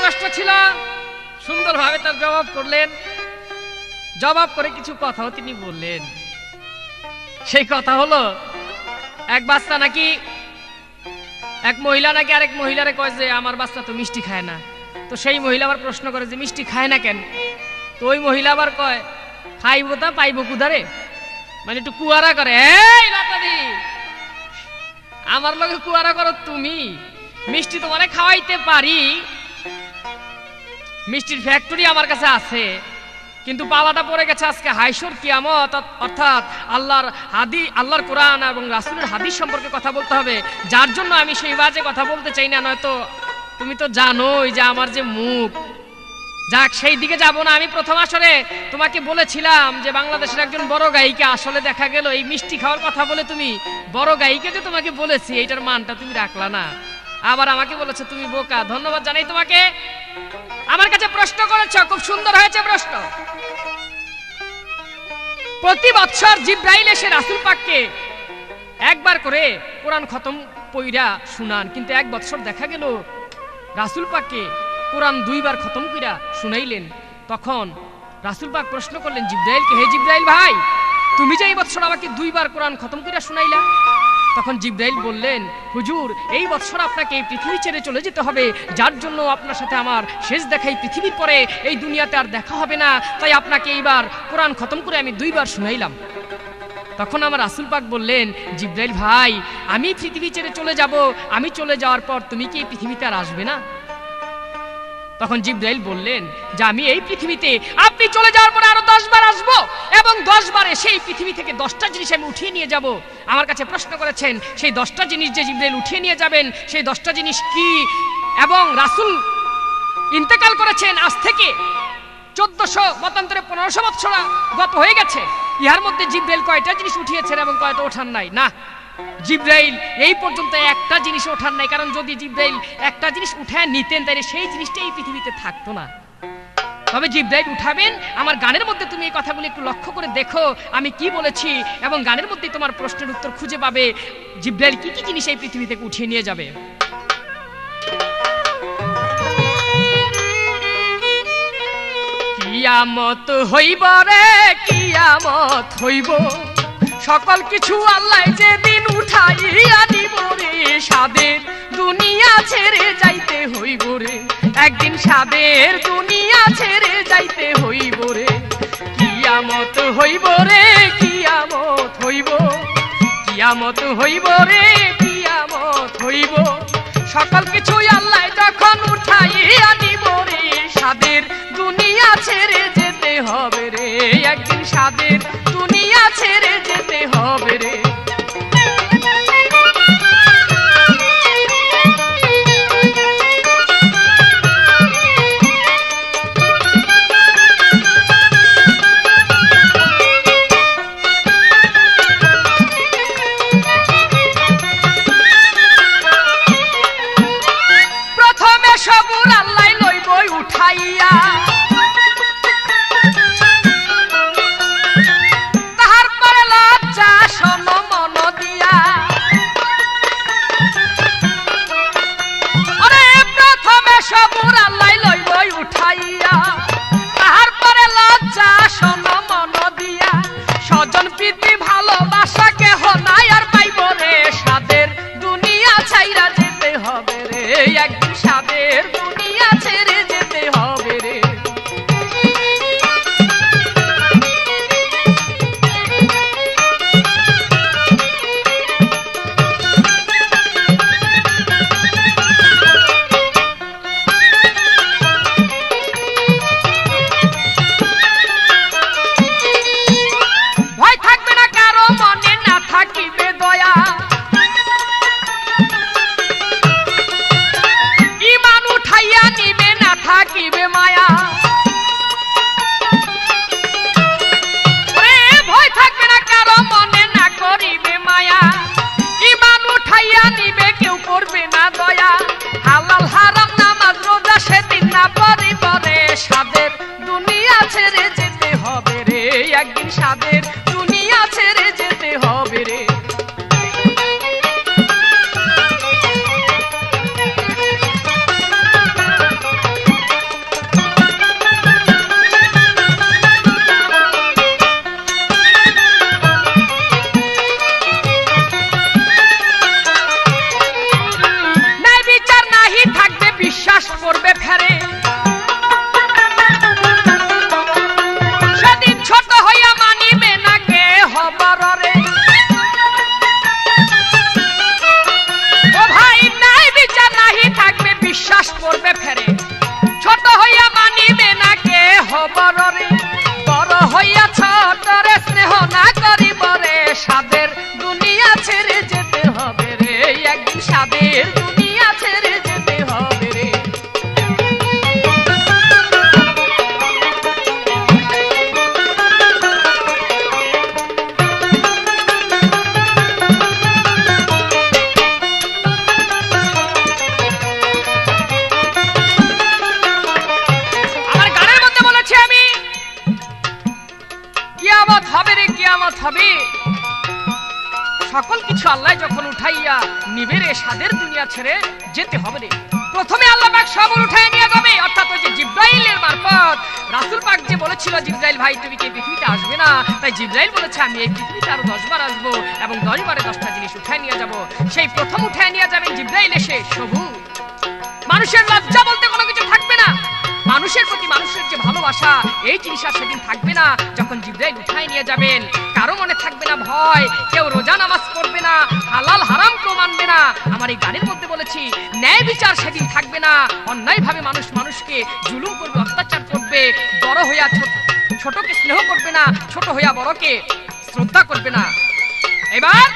প্রশ্ন ছিল। সুন্দরভাবে তার জবাব করলেন। জবাব করে কিছু কথাও তিনি বললেন। সেই কথা হলো, এক বাচ্চা নাকি, এক মহিলা নাকি আরেক মহিলারে কয় যে, আমার বাচ্চা তো মিষ্টি খায় না। তো সেই মহিলা আবার প্রশ্ন করে যে, মিষ্টি খায় না কেন? তো ওই মহিলা আবার কয়, খাইব তা, পাইব কুদারে মানে একটু কুয়ারা করে আমার লগে কুয়ারা করো তুমি। মিষ্টি তোমারে খাওয়াইতে পারি মিষ্টির ফ্যাক্টরি আমার কাছে আছে। কিন্তু পালাটা পড়ে গেছে আজকে হাইসর কিয়ামত। অর্থাৎ আল্লাহর হাদি, আল্লাহর কোরআন এবং রাসুলের হাদিস সম্পর্কে কথা বলতে হবে। যার জন্য আমি সেই বাজে কথা বলতে চাই না, নয়তো তুমি তো জানোই যে আমার যে মুখ। যাক, সেই দিকে যাব না আমি প্রথম আসরে। তোমাকে বলেছিলাম যে বাংলাদেশের একজন বড় গায়িকা আসলে দেখা গেল এই মিষ্টি খাওয়ার কথা বলে তুমি। বড় গায়িকা যে তোমাকে বলেছি, এইটার মানটা তুমি রাখলা না। আবার আমাকে বলেছে, তুমি বোকা। ধন্যবাদ জানাই তোমাকে। আমার কাছে প্রশ্ন করেছ, খুব সুন্দর হয়েছে প্রশ্ন। প্রতি বছর জিব্রাইল এসে রাসুল পাককে একবার করে কোরআন খতম পইরা শুনান, কিন্তু এক বছর দেখা গেল, রাসুল পাককে কোরআন দুইবার খতম কইরা শুনাইলেন। তখন রাসুল পাক প্রশ্ন করলেন জিব্রাইলকে হে জিব্রাইল ভাই, তুমি যে এই বছর আমাকে দুইবার কোরআন খতম কইরা শুনাইলা? তখন জিব্রাইল বললেন, হুজুর, এই বছর আপনাকে এই পৃথিবী ছেড়ে চলে যেতে হবে। যার জন্য আপনার সাথে আমার শেষ দেখা এই পৃথিবীর পরে এই দুনিয়াতে আর দেখা হবে না। তাই আপনাকে এইবার কোরআন খতম করে আমি দুইবার শুনাইলাম। তখন আমার আসুল পাক বললেন, জিব্রাইল ভাই, আমি পৃথিবী ছেড়ে চলে যাব। আমি চলে যাওয়ার পর তুমি কি এই পৃথিবীতে আর আসবে না? তখন জিব্রাইল বললেন, যে আমি এই পৃথিবীতে, আপনি চলে যাওয়ার পরে আরও দশ বার আসব এবং দশ বারে সেই পৃথিবী থেকে দশটা জিনিস আমি উঠিয়ে নিয়ে যাব। আমার কাছে প্রশ্ন করেছেন, সেই দশটা জিনিস যে জিব্রাইল উঠিয়ে নিয়ে যাবেন, সেই দশটা জিনিস কি? এবং রাসুল ইন্তেকাল করেছেন আজ থেকে চোদ্দশো মতান্তরে পনেরোশো বৎসর গত হয়ে গেছে। ইহার মধ্যে জিব্রাইল কয়টা জিনিস উঠিয়েছেন এবং কয়টা ওঠান নাই? না জিব্রাইল, এই পর্যন্ত একটা জিনিস ওঠান নাই, কারণ যদি জিব্রাইল একটা জিনিস উঠায় নিতেন তাহলে সেই জিনিসটা এই পৃথিবীতে থাকতো না। তবে জিব্রাইল উঠাবেন, আমার গানের মধ্যে তুমি এই কথাগুলো একটু লক্ষ্য করে দেখো, আমি কি বলেছি, এবং গানের মধ্যে তোমার প্রশ্নের উত্তর খুঁজে পাবে, জিব্রাইল কি কি জিনিস এই পৃথিবী থেকে উঠিয়ে নিয়ে যাবে। কিয়ামত হইব রে, কিয়ামত হইব। সকল কিছু আল্লাহ যেদিন উঠাইয়া দিব রে সাদের দুনিয়া ছেড়ে যাইতে হইব রে। একদিন সাদের দুনিয়া ছেড়ে যাইতে হইব রে। কিয়ামত হইব রে, কিয়ামত হইব। কিয়ামত হইব রে, কিয়ামত হইব। সকল কিছু আল্লাহ যখন উঠাইয়া দিব রে সাদের দুনিয়া ছেড়ে যেতে হবে রে। একদিন সাদের দুনিয়া ছেড়ে কিয়ামত হবে রে, কিয়ামত হবে। সকল কিছু আল্লাহ যখন উঠাইয়া নিবে রে, সাদের দুনিয়া ছেড়ে যেতে হবে রে। প্রথমে আল্লাহ পাক সব উঠাই নিয়ে যাবে, অর্থাৎ ওই যে জিব্রাইলের মারফত। রাসূল পাক যে বলেছিল, জিব্রাইল ভাই, তুমি কি পৃথিবীতে আসবে না? তাই জিব্রাইল বলেছে, আমি এই পৃথিবীতে আরও দশ বার আসব এবং দশ বারে দশটা জিনিস উঠাই নিয়ে যাব। সেই প্রথম উঠাই নিয়ে যাবেন জিব্রাইল এসে সবুজ। মানুষের লজ্জা মানুষের প্রতি মানুষের যে ভালোবাসা, এই জিনিস আর সেদিন থাকবে না যখন জিব্রাইল উঠাই নিয়ে যাবেন। কারও মনে থাকবে না ভয়, কেউ রোজা নামাজ করবে না, হালাল হারাম কেউ মানবে না। আমার এই গানের মধ্যে বলেছি, ন্যায় বিচার সেদিন থাকবে না। অন্যায় ভাবে মানুষ মানুষকে জুলুম করবে, অত্যাচার করবে, বড় হইয়া ছোট, ছোটকে স্নেহ করবে না, ছোট হইয়া বড়কে শ্রদ্ধা করবে না। এবার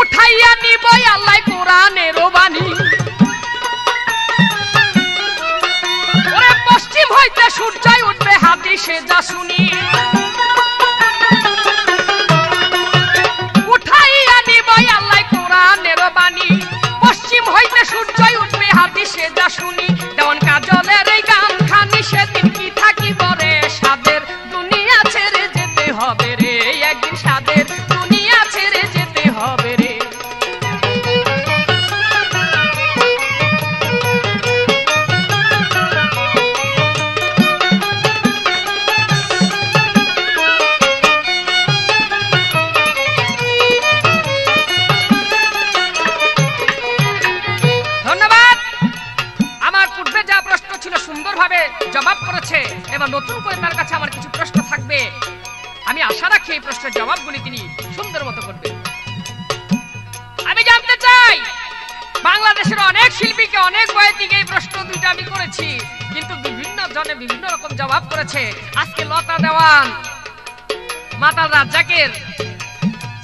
উঠাইয়া নিবই আল্লাহ কোরআনের বাণী। পশ্চিম হইতে সূর্যায় উঠবে হাদিসে যা শুনি। উঠাইয়া নিবই আল্লাহ কোরআনের বাণী। পশ্চিম হইতে সূর্যায় উঠবে হাদিসে যা শুনি। দেওয়ান জনে বিভিন্ন রকম জবাব করেছে। আজকে লতা দেওয়ান মাতাল রাজ্জাকের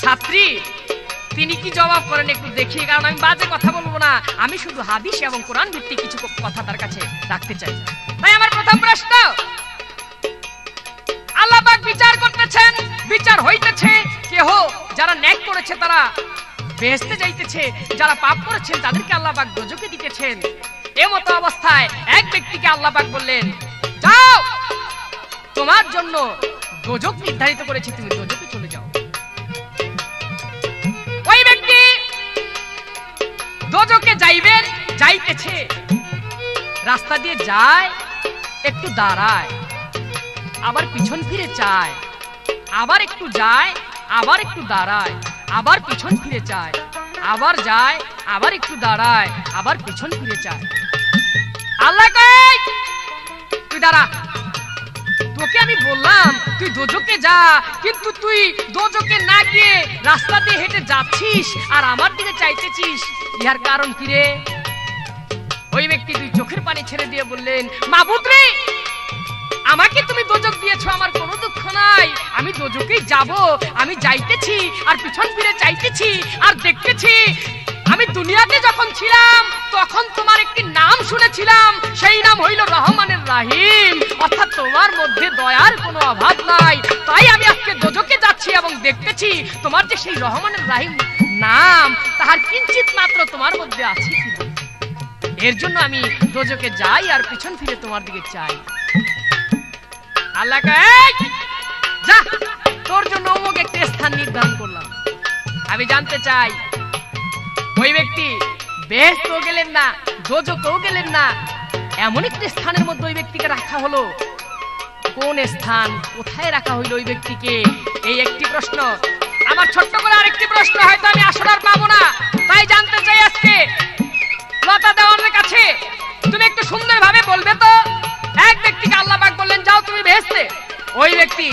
ছাত্রী, তিনি কি জবাব করেন একটু দেখি কারণ আমি বাজে কথা বলব না। আমি শুধু হাদিস এবং কোরআন ভিত্তিক কিছু কথা তার কাছে রাখতে চাই। তাই আমার প্রথম প্রশ্ন। আল্লাহ পাক বিচার করতেছেন, বিচার হইতেছে, কেহ যারা ন্যাক করেছে তারা বেহেস্তে যাইতেছে, যারা পাপ করেছেন তাদেরকে আল্লাহ পাক দোজকে দিতেছেন। এমতো অবস্থায় এক ব্যক্তিকে আল্লাহ বললেন, যাও! তোমার জন্য দোজক নির্ধারিত করেছি, তুমি দোজকে চলে যাও। ওই ব্যক্তি দোজকে যাইবেন যাইতেছে। রাস্তা দিয়ে যায়, একটু দাঁড়ায়, আবার পিছন ফিরে চায়, আবার একটু যায়, আবার একটু দাঁড়ায়, আবার পিছন ফিরে চায়, আবার যায়, আবার একটু দাঁড়ায়, আবার পিছন ফিরে চায়। আল্লাহ তুই দাঁড়া। তোকে আমি বললাম, তুই দোজকে যা, কিন্তু তুই দোজকে না গিয়ে রাস্তা দিয়ে হেঁটে যাচ্ছিস আর আমার দিকে চাইতেছিস। ইহার কারণ কি রে? ওই ব্যক্তি তুই চোখের পানি ছেড়ে দিয়ে বললেন, মাবুদ রে, আমাকে তুমি দোজক দিয়েছ, আমার কোনো দুঃখ নাই। আমি দোজকেই যাব, আমি যাইতেছি, আর পিছন ফিরে চাইতেছি, আর দেখতেছি, আমি দুনিয়াতে যখন ছিলাম তখন তোমার একটি নাম শুনেছিলাম, সেই নাম হইল রহমানের রাহিম। অর্থাৎ তোমার মধ্যে দয়ার কোনো অভাব নাই। তাই আমি আজকে দোজকে যাচ্ছি এবং দেখতেছি তোমার যে সেই রহমানের রাহিম নাম, তাহার কিঞ্চিত মাত্র তোমার মধ্যে আছে এর জন্য আমি দোজকে যাই আর পিছন ফিরে তোমার দিকে চাই। আল্লাহ যা! তোর জন্য অমুক একটি স্থান নির্ধারণ করলাম। আমি জানতে চাই, ওই ব্যক্তি বেহেস্তেও গেলেন না দোজকেও গেলেন না। এমন একটি স্থানের মধ্যে ওই ব্যক্তিকে রাখা হলো। কোন স্থান কোথায় রাখা হইল ওই ব্যক্তিকে? এই একটি প্রশ্ন। আমার ছোট্ট করে আরেকটি প্রশ্ন, হয়তো আমি আসলে আর পাবো না। তাই জানতে চাই আজকে। লতা দেওয়ানের কাছে। তুমি একটু সুন্দরভাবে বলবে তো। এক ব্যক্তিকে আল্লাহ পাক বললেন, যাও তুমি বেহেস্তে ওই ব্যক্তি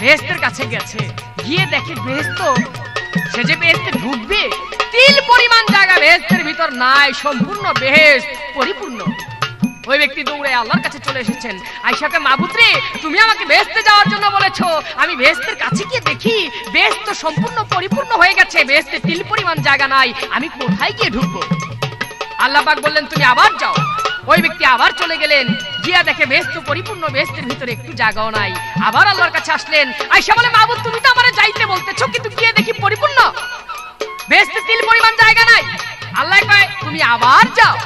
বেহেস্তের কাছে গেছে। গিয়ে দেখে বেহেস্ত সে যে বেহেস্তে ঢুকবে তিল পরিমাণ জায়গা বেহেস্তের ভিতর নাই, সম্পূর্ণ বেহেস্ত পরিপূর্ণ। ওই ব্যক্তি দৌড়ে আল্লাহর কাছে চলে এসেছেন। আইসাকে মাবুত্রে, তুমি আমাকে বেহেস্তে যাওয়ার জন্য বলেছ। আমি বেহেস্তের কাছে গিয়ে দেখি বেহেস্ত সম্পূর্ণ পরিপূর্ণ হয়ে গেছে বেহেস্তে তিল পরিমাণ জায়গা নাই, আমি কোথায় গিয়ে ঢুকবো? আল্লাহ পাক বললেন, তুমি আবার যাও। ওই ব্যক্তি আবার চলে গেলেন। গিয়া দেখে বেহেস্ত পরিপূর্ণ বেহেস্তের ভিতরে একটু জায়গাও নাই। আবার আল্লাহর কাছে আসলেন। আইসা বলে, মাহবুব, তুমি তো আমারে যাইতে বলতেছো, কিন্তু গিয়ে দেখি পরিপূর্ণ। বেহেস্তে তিল পরিমাণ জায়গা নাই। আল্লাহ কয়, তুমি আবার যাও।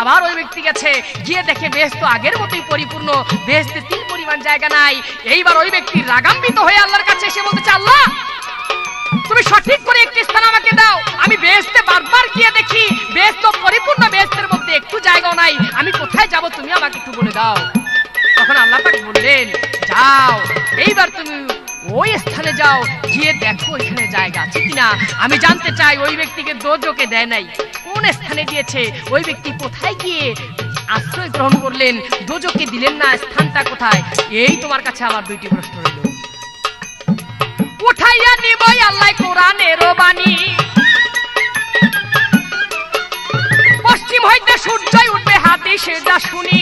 আবার ওই ব্যক্তি গেছে। গিয়ে দেখে বেশ তো আগের মতোই পরিপূর্ণ বেহেস্তে তিল পরিমাণ জায়গা নাই। এইবার ওই ব্যক্তি রাগাম্বিত হয়ে আল্লাহর কাছে এসে বলতেছে, আল্লাহ, তুমি সঠিক করে একটি স্থান আমাকে দাও। আমি বেহেস্তে বারবার গিয়ে দেখি বেশ তো পরিপূর্ণ বেহেস্তের মধ্যে একটু জায়গাও নাই। আমি কোথায় যাব তুমি আমাকে একটু বলে দাও। তখন আল্লাহ পাক বললেন, যাও, এইবার তুমি ওই স্থানে যাও, গিয়ে দেখো এখানে জায়গা আছে কিনা। আমি জানতে চাই ওই ব্যক্তিকে দোজকে দেয় নাই। কোন স্থানে দিয়েছে ওই ব্যক্তি কোথায় গিয়ে আশ্রয় গ্রহণ করলেন? দোজকে দিলেন না, স্থানটা কোথায়? এই তোমার কাছে আমার দুইটি প্রশ্ন রইল। উঠাইয়া নিবই আল্লাহ কোরআনের বাণী। পশ্চিম হইতে সূর্যই উঠবে হাতি সে যা শুনি।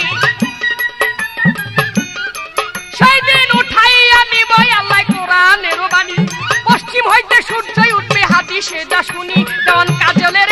সেই দিন উঠাইয়া নিবই আল্লাহ কোরআনের বাণী। পশ্চিম হইতে সূর্যই উঠবে হাতি সে যা শুনি। তখন কাজলের